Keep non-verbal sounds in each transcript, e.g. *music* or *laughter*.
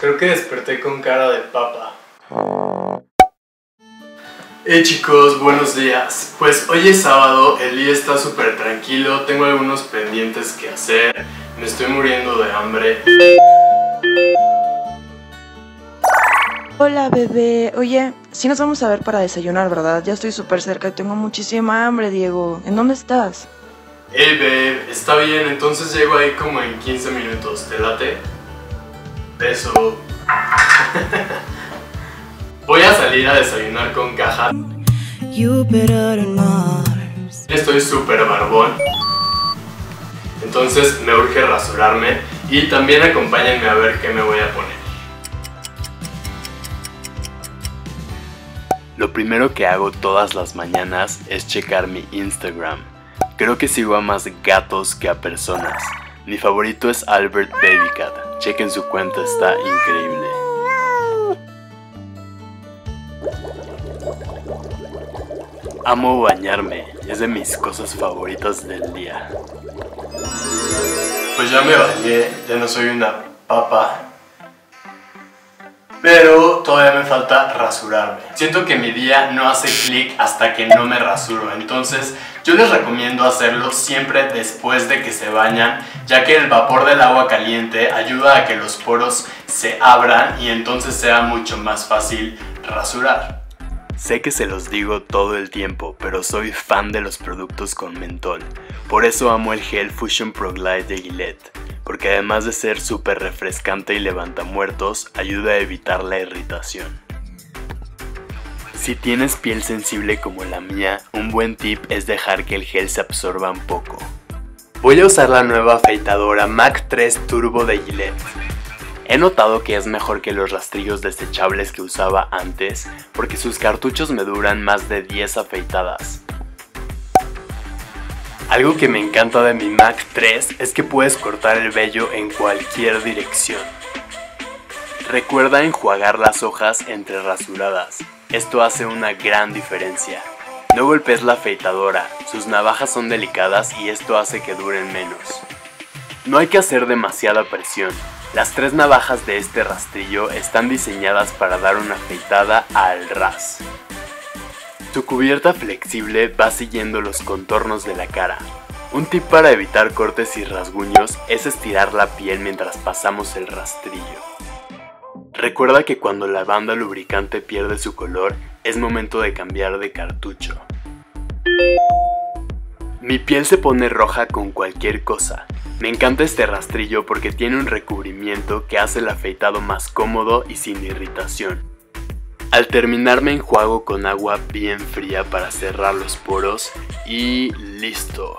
Creo que desperté con cara de papa. Hey chicos, buenos días. Pues hoy es sábado, el día está súper tranquilo, tengo algunos pendientes que hacer, me estoy muriendo de hambre. Hola bebé, oye, si nos vamos a ver para desayunar, ¿verdad? Ya estoy súper cerca y tengo muchísima hambre, Diego. ¿En dónde estás? Hey babe, está bien, entonces llego ahí como en 15 minutos, ¿te late? Beso. *laughs* Voy a salir a desayunar con caja. Estoy súper barbón. Entonces me urge rasurarme y también acompáñenme a ver qué me voy a poner. Lo primero que hago todas las mañanas es checar mi Instagram. Creo que sigo a más gatos que a personas. Mi favorito es Albert Babycat. Chequen su cuenta, está increíble. Amo bañarme, es de mis cosas favoritas del día. Pues ya me bañé, ya no soy una papa, pero todavía me falta rasurarme. Siento que mi día no hace clic hasta que no me rasuro, entonces yo les recomiendo hacerlo siempre después de que se bañan, ya que el vapor del agua caliente ayuda a que los poros se abran y entonces sea mucho más fácil rasurar. Sé que se los digo todo el tiempo, pero soy fan de los productos con mentol. Por eso amo el gel Fusion Pro Glide de Gillette porque además de ser súper refrescante y levanta muertos, ayuda a evitar la irritación. Si tienes piel sensible como la mía, un buen tip es dejar que el gel se absorba un poco. Voy a usar la nueva afeitadora Mac 3 Turbo de Gillette. He notado que es mejor que los rastrillos desechables que usaba antes porque sus cartuchos me duran más de 10 afeitadas. Algo que me encanta de mi Mac 3 es que puedes cortar el vello en cualquier dirección. Recuerda enjuagar las hojas entre rasuradas, esto hace una gran diferencia. No golpes la afeitadora, sus navajas son delicadas y esto hace que duren menos. No hay que hacer demasiada presión, las tres navajas de este rastrillo están diseñadas para dar una afeitada al ras. Tu cubierta flexible va siguiendo los contornos de la cara. Un tip para evitar cortes y rasguños es estirar la piel mientras pasamos el rastrillo. Recuerda que cuando la banda lubricante pierde su color, es momento de cambiar de cartucho. Mi piel se pone roja con cualquier cosa. Me encanta este rastrillo porque tiene un recubrimiento que hace el afeitado más cómodo y sin irritación. Al terminar me enjuago con agua bien fría para cerrar los poros y listo.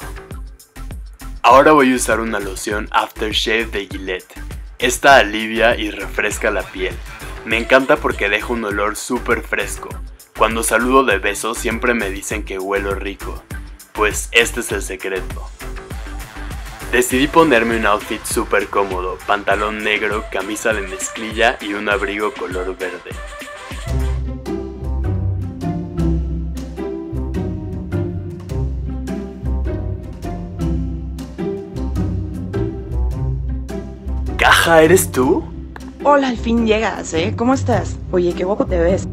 Ahora voy a usar una loción Aftershave de Gillette. Esta alivia y refresca la piel. Me encanta porque deja un olor súper fresco. Cuando saludo de beso siempre me dicen que huelo rico. Pues este es el secreto. Decidí ponerme un outfit súper cómodo, pantalón negro, camisa de mezclilla y un abrigo color verde. ¿Caja, eres tú? Hola, al fin llegas, ¿eh? ¿Cómo estás? Oye, qué guapo te ves.